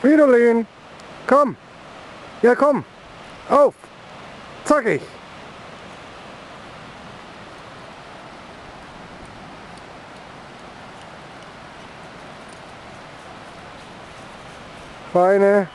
Fridolin, komm. Ja, komm. Auf. Zackig. Feine.